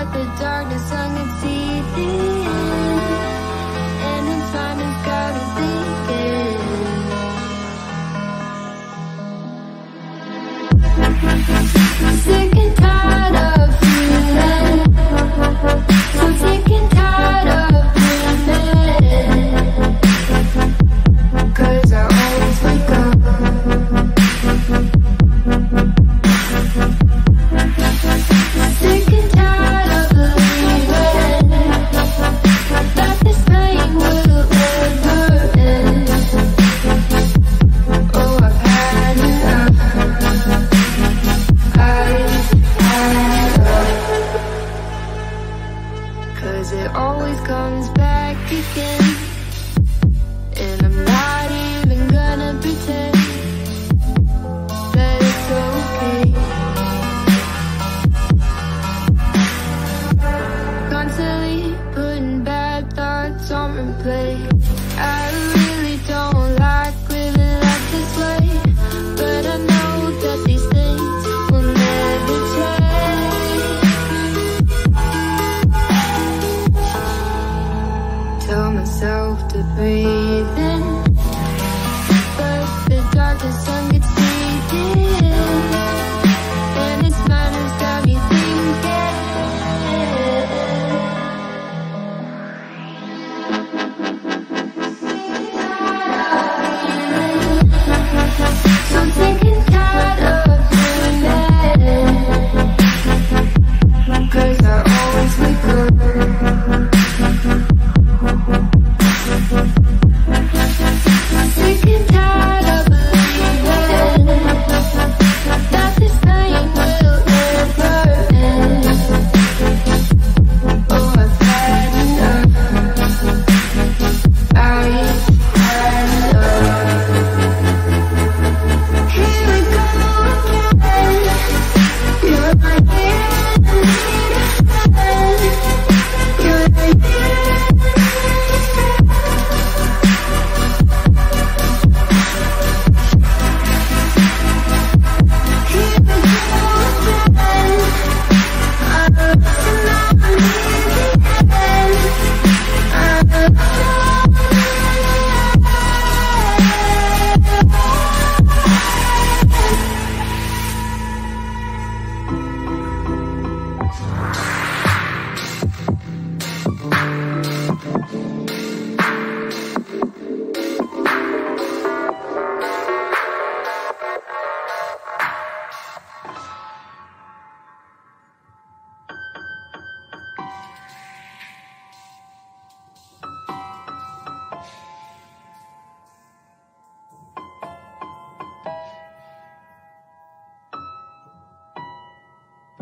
The darkness I can see the end And in time it's tired And I'm not even gonna pretend That it's okay. Constantly putting bad thoughts on replay. I tell myself to breathe in. But the darkest sun gets deep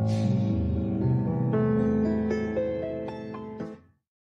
Amen.